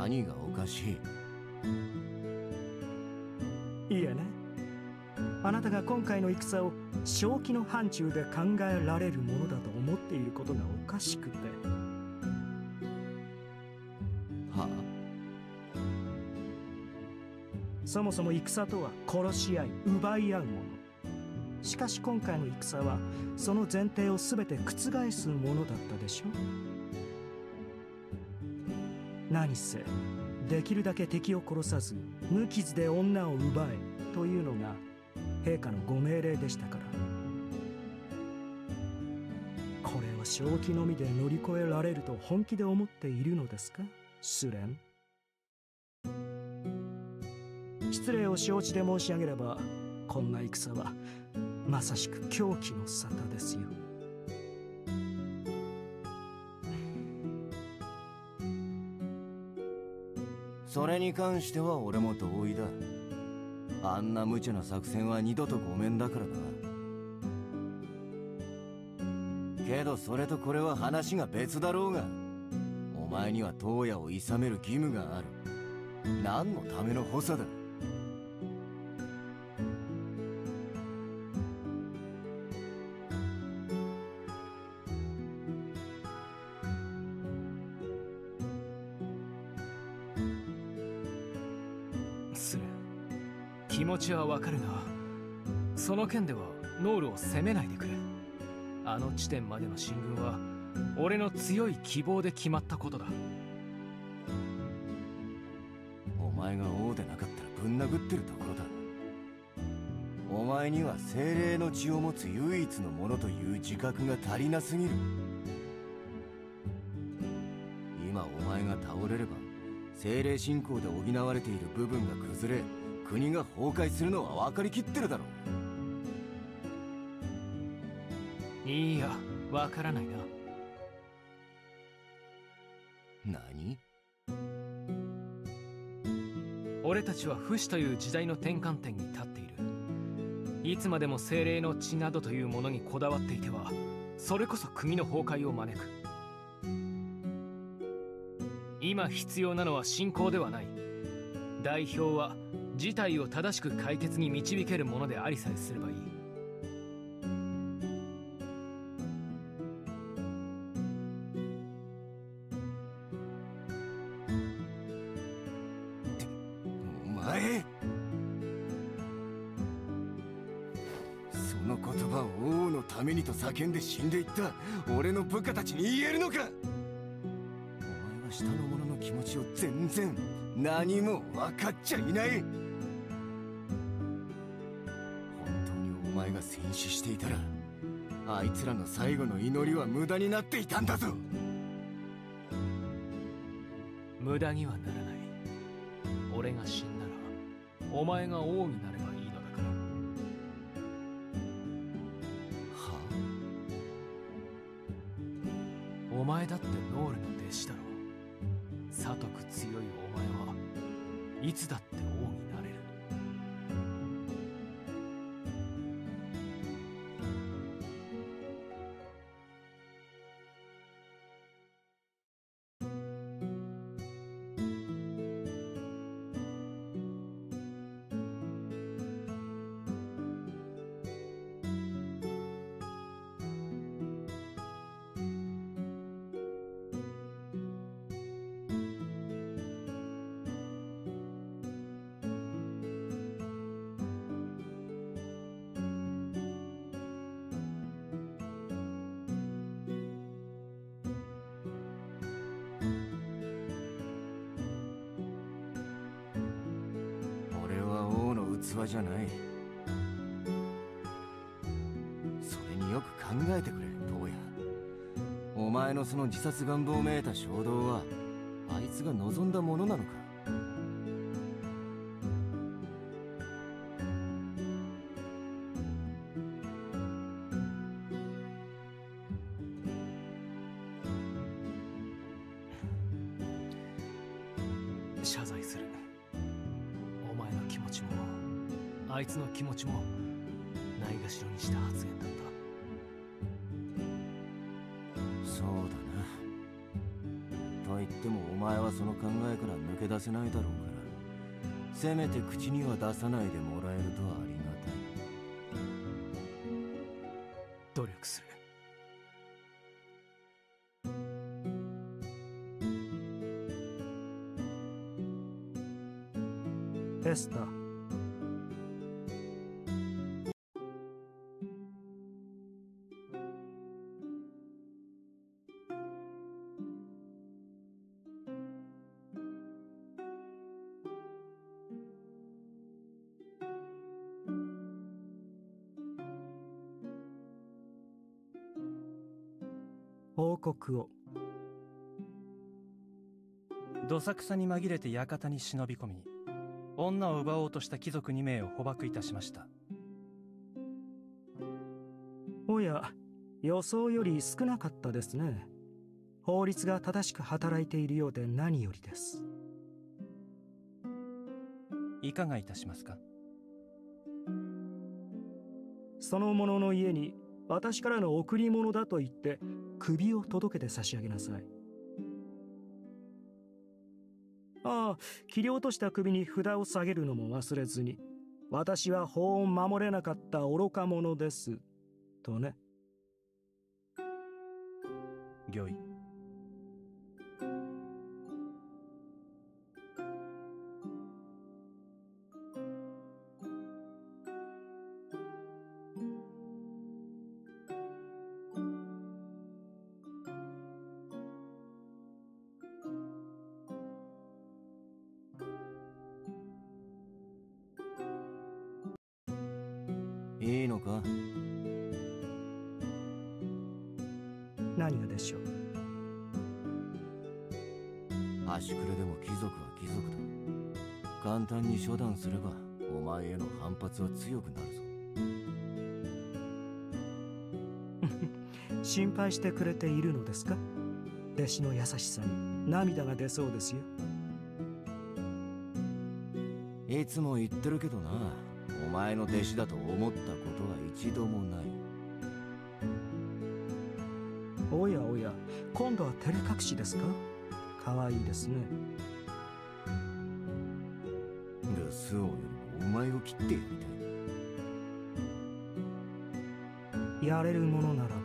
何がおかしい？いえね。あなたが今回の戦を正気の範疇で考えられるものだと思っていることがおかしくて。はそもそも戦とは殺し合い奪い合うもの。しかし今回の戦はその前提を全て覆すものだったでしょ？何せできるだけ敵を殺さず無傷で女を奪えというのが陛下のご命令でしたから。これは正気のみで乗り越えられると本気で思っているのですかスレン？失礼を承知で申し上げればこんな戦はまさしく狂気の沙汰ですよ。それに関しては俺も同意だ。あんな無茶な作戦は二度とごめんだからな。けどそれとこれは話が別だろうがお前には東野を諌める義務がある。何のための補佐だ。ちはわかるがその件ではノールを責めないでくれ。あの地点までの進軍は俺の強い希望で決まったことだ。お前が王でなかったらぶん殴ってるところだ。お前には精霊の血を持つ唯一のものという自覚が足りなすぎる。今お前が倒れれば精霊信仰で補われている部分が崩れ国が崩壊するのは分かりきってるだろいいやわからないな。何？俺たちは不死という時代の転換点に立っている。いつまでも精霊の血などというものにこだわっていてはそれこそ国の崩壊を招く。今必要なのは信仰ではない。代表は事態を正しく解決に導けるものでありさえすればいい。お前その言葉を王のためにと叫んで死んでいった俺の部下たちに言えるのか？お前は下の者の気持ちを全然何も分かっちゃいない。いたらあいつらの最後の祈りは無駄になっていたんだぞ。無駄にはならない。俺が死んだらお前が王になればいいのだから。はお前だってノールの弟子だろ。さとく強いお前はいつだって器じゃない。それによく考えてくれ坊や。お前のその自殺願望めいた衝動はあいつが望んだものなのか？そうだなと言ってもお前はその考えから抜け出せないだろうから。せめて口には出さないでもらえるとありを。どさくさに紛れて館に忍び込み女を奪おうとした貴族2名を捕獲いたしました。おや予想より少なかったですね。法律が正しく働いているようで何よりです。いかがいたしますか？その者の家に私からの贈り物だと言って首を届けて差し上げなさい。ああ切り落とした首に札を下げるのも忘れずに私は法を守れなかった愚か者です。とね。御意のか。何がでしょう？端くれでも貴族は貴族だ。簡単に処断すればお前への反発は強くなるぞ。心配してくれているのですか？弟子の優しさに。涙が出そうですよ。いつも言ってるけどなお前の弟子だと思ったことは一度もない。おやおや今度は照れ隠しですか？可愛いですね。ルス王よりもお前を切ってやりたい。やれるものなら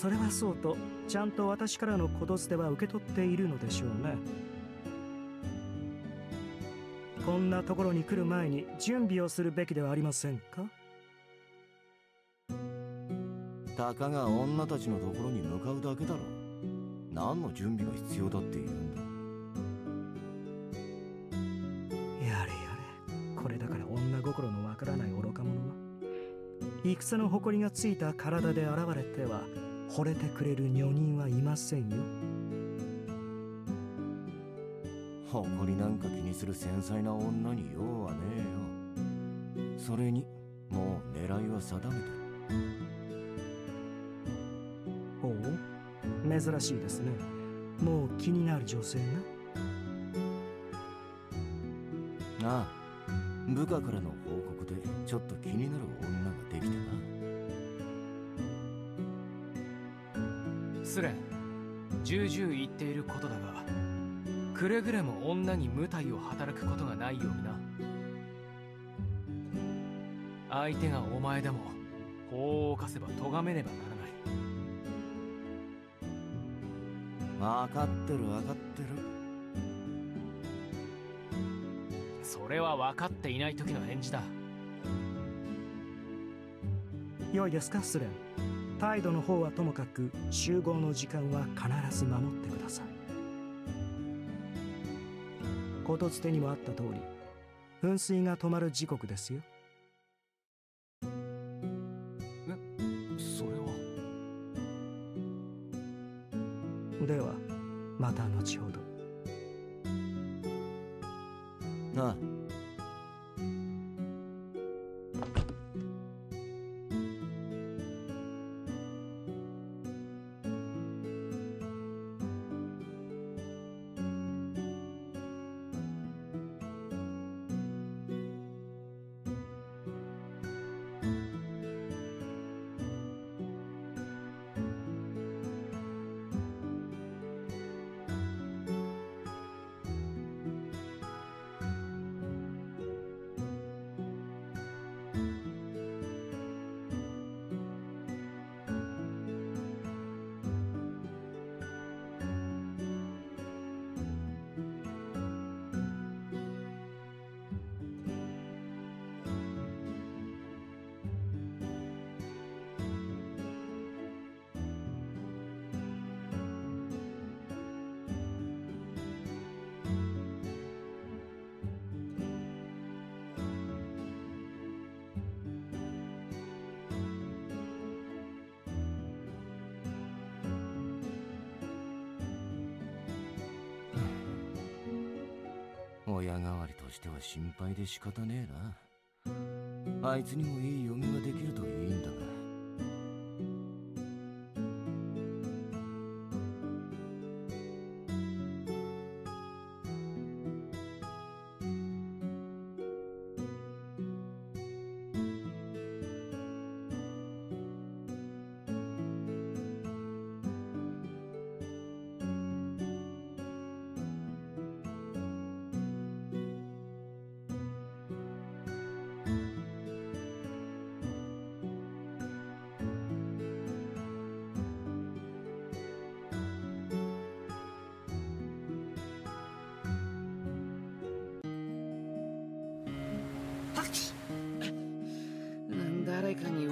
それはそうとちゃんと私からのことづては受け取っているのでしょうね。こんなところに来る前に準備をするべきではありませんか？たかが女たちのところに向かうだけだろ何の準備が必要だって言うんだ。やれやれ。これだから女心のわからない愚か者は。戦の誇りがついた体で現れては惚れてくれる女人はいませんよ。誇りなんか気にする繊細な女に用はねえよ。それにもう狙いは定めてる。ほう珍しいですね。もう気になる女性が？ああ部下からの報告でちょっと気になる女ができてなスレン重々言っていることだがくれぐれも女に無体を働くことがないようにな。相手がお前でも法を犯せば咎めねばならない。分かってる分かってる。それは分かっていない時の返事だ。良いですかスレン態度の方はともかく集合の時間は必ず守ってください。ことつてにもあった通り噴水が止まる時刻ですよ。親代わりとしては心配で仕方ねえな。あいつにもいい嫁ができるといい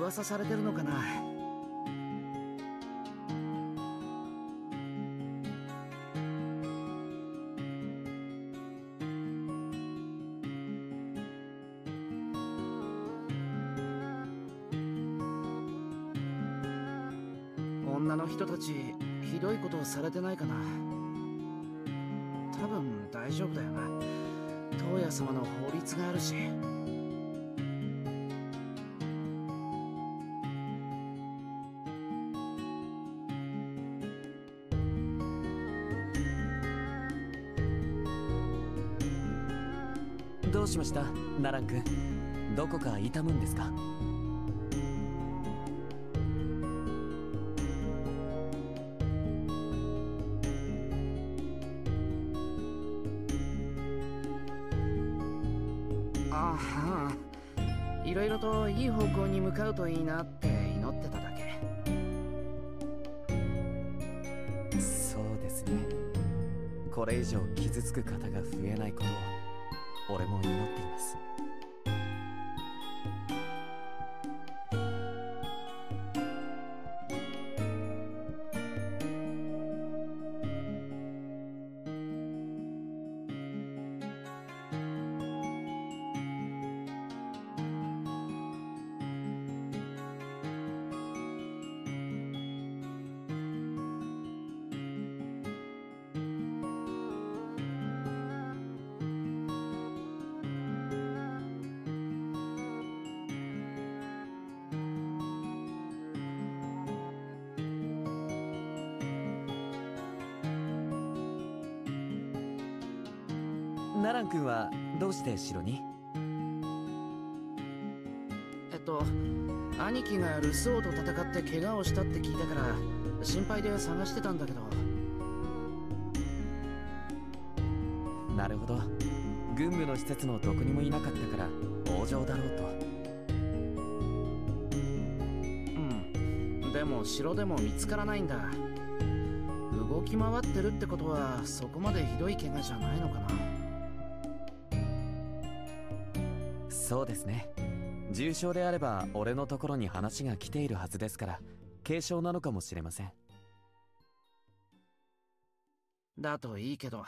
噂されてるのかな？女の人たちひどいことをされてないかな？多分大丈夫だよな。東野様の法律があるし。ナラン君どこか痛むんですか？ああいろいろといい方向に向かうといいなって祈ってただけ。そうですね。これ以上傷つく方が増えないことを俺も祈っています。ナラン君はどうして城に？えっと兄貴がルス王と戦って怪我をしたって聞いたから心配で探してたんだけど。なるほど。軍部の施設のどこにもいなかったから往生だろうと。うん。でも城でも見つからないんだ。動き回ってるってことはそこまでひどい怪我じゃないのかなそうですね。重傷であれば俺のところに話が来ているはずですから軽傷なのかもしれません。だといいけど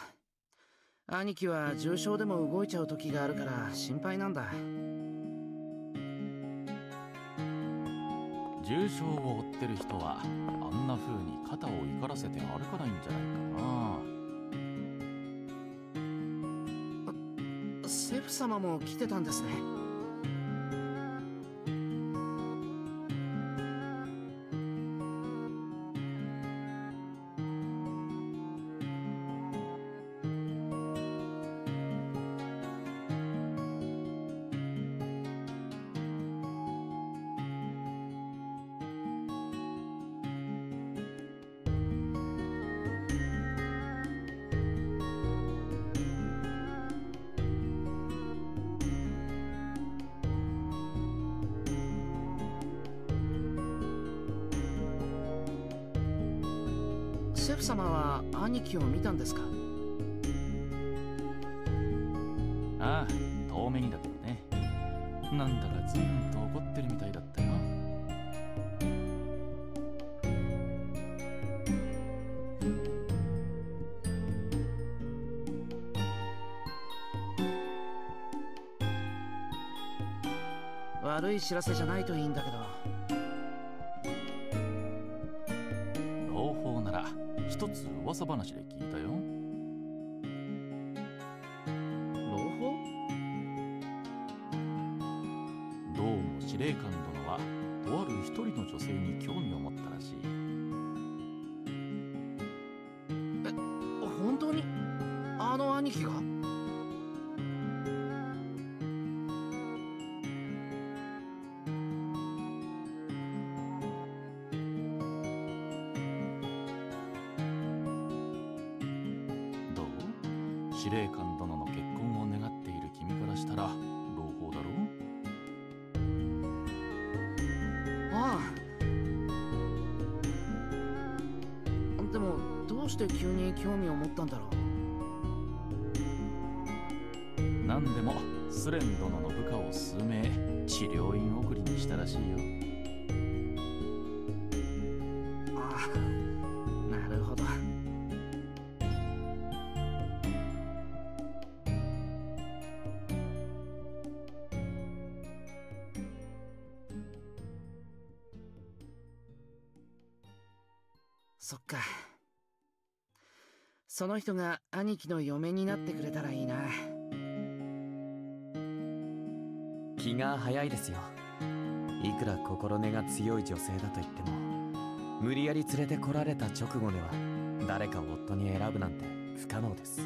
兄貴は重傷でも動いちゃう時があるから心配なんだ。重傷を負ってる人はあんな風に肩を怒らせて歩かないんじゃないかな様も来てたんですね。フ様は兄貴を見たんですか？ああ遠目にだけどね。なんだか随分と怒ってるみたいだったよ。悪い知らせじゃないといいんだけど噂話で聞いたよ。うして急に興味を持ったんだろう。何でもスレン殿の部下を数名治療院送りにしたらしいよ。の人が兄貴の嫁になってくれたらいいな。気が早いですよ。いくら心根が強い女性だと言っても無理やり連れてこられた直後では誰かを夫に選ぶなんて不可能です。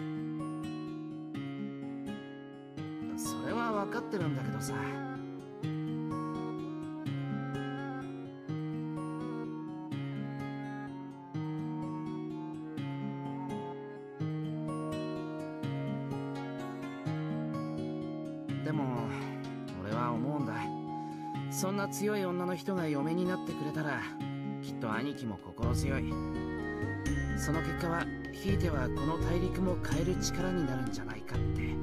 それは分かってるんだけどさ女の人が嫁になってくれたらきっと兄貴も心強い。その結果はひいてはこの大陸も変える力になるんじゃないかって。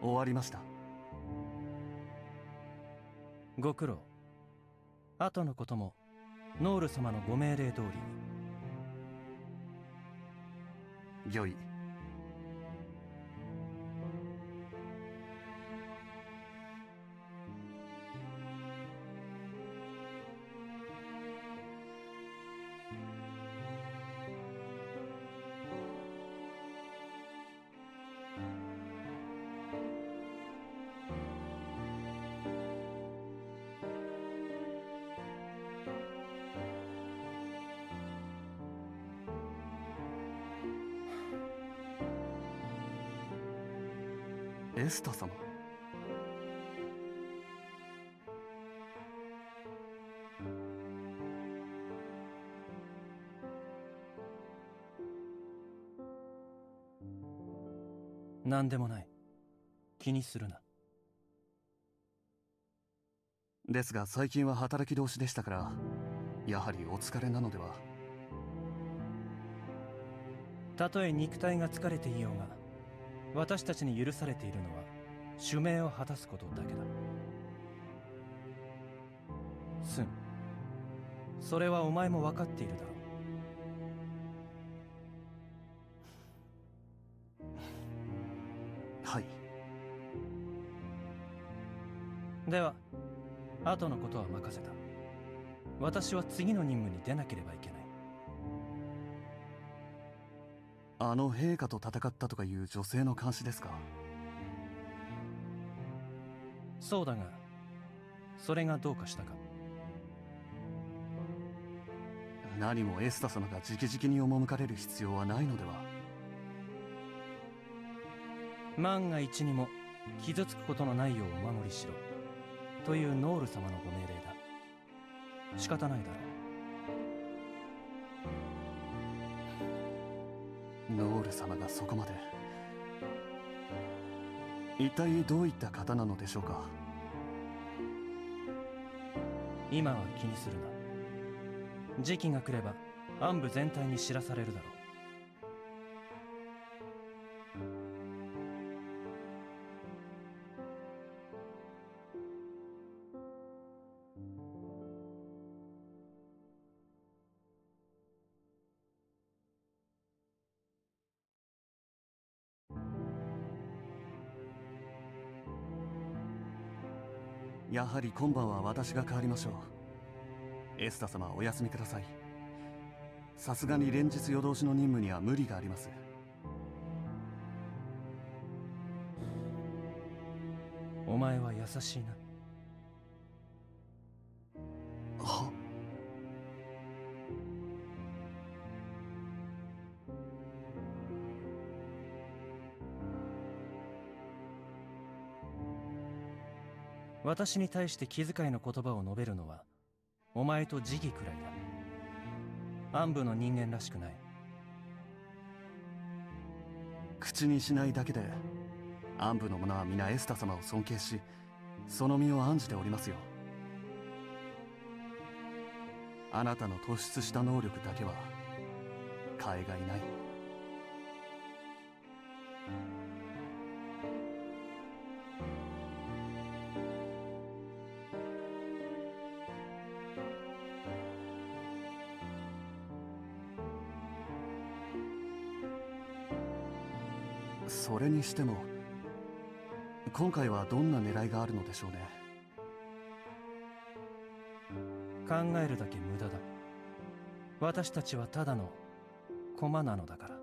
終わりました。ご苦労。後のこともノール様のご命令通りに。御意エスタ様。何でもない。気にするな。ですが最近は働き通しでしたからやはりお疲れなのでは。たとえ肉体が疲れていようが私たちに許されているのは主命を果たすことだけだ。スンそれはお前も分かっているだろう。はい。では後のことは任せた。私は次の任務に出なければいけないあの陛下と戦ったとかいう女性の監視ですか？そうだがそれがどうかしたか。何もエスタ様が直々に赴かれる必要はないのでは？万が一にも傷つくことのないようお守りしろ。というノール様のご命令だ。仕方ないだろうノール様がそこまで。一体どういった方なのでしょうか？今は気にするな。時期が来れば暗部全体に知らされるだろう。はり今晩は私が代わりましょう。エスタ様お休みください。さすがに連日夜通しの任務には無理があります。お前は優しいな。は私に対して気遣いの言葉を述べるのはお前と時期くらいだ。暗部の人間らしくない。口にしないだけで暗部の者は皆エスタ様を尊敬しその身を案じておりますよ。あなたの突出した能力だけは替えがいない。それにしても今回はどんな狙いがあるのでしょうね。考えるだけ無駄だ。私たちはただの駒なのだから。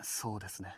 そうですね